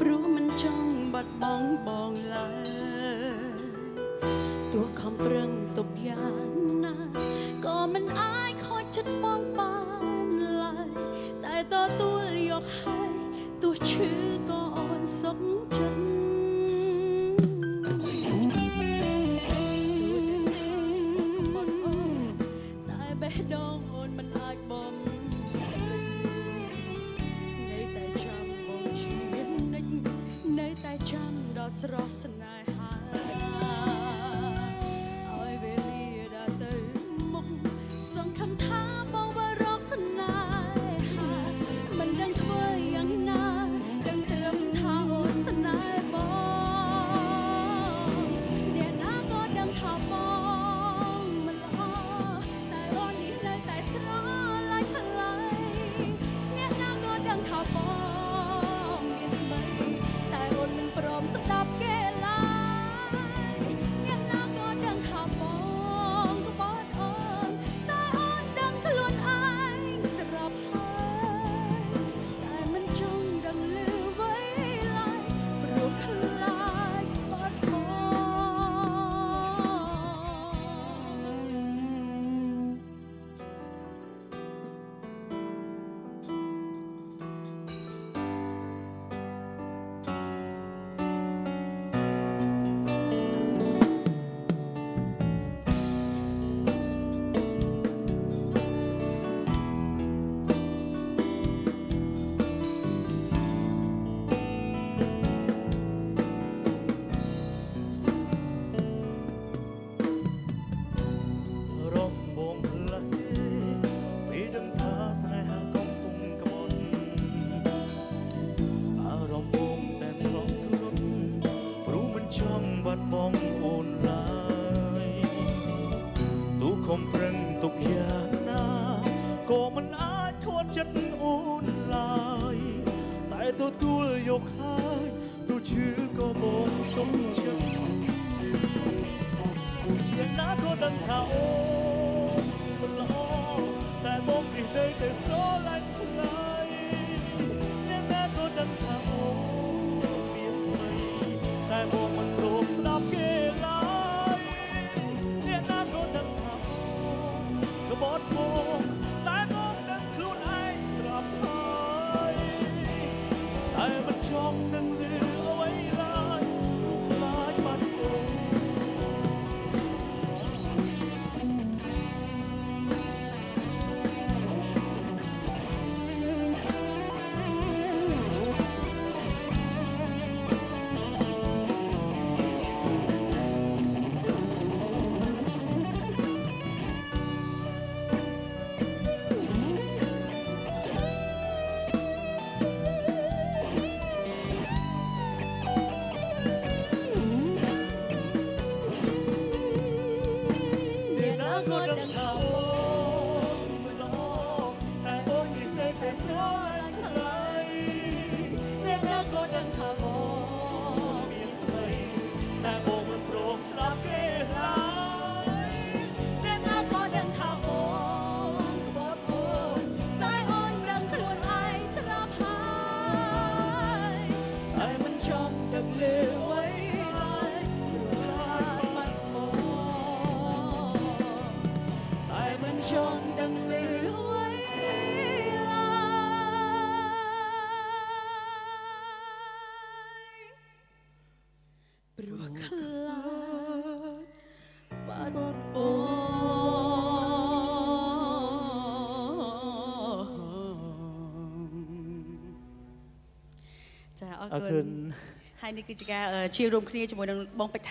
ព្រោះមិនចង់បាត់បង់បងឡើយទោះខំប្រឹងទប់យ៉ាងណាក៏មិនអាច rasenai. ទទួលយកហើយទូឈឺក៏បងសុំចិត្តយ៉ាងណាក៏ដឹងថាអូនមិនល្អតែបងនេះនៅតែស្រឡាញ់ខ្លាយយ៉ាងណាក៏ដឹងថាអូនមានថ្មីតែបងមិន តែអូននេះនៅតែស្រឡាញ់ខ្លាយអ្នកណាក៏ដឹងថាអូនមានថ្មីតែអូនមិនព្រមស្ដាប់គេឡើយអ្នកណាក៏ដឹងថាអូនក្បត់អូនតែអូនដឹងខ្លួនឯងស្រាប់ហើយតែមិនចង់ដឹងលើអ្វីឡើយព្រោះខ្លាចបាត់អូនតែមិនចង់ ព្រោះខ្លាចបាត់អូនចាអរអរគុគុណណហើយនេះគឺជាការអឺជារួមគ្នាជាមួយនឹងបងពេជ្រ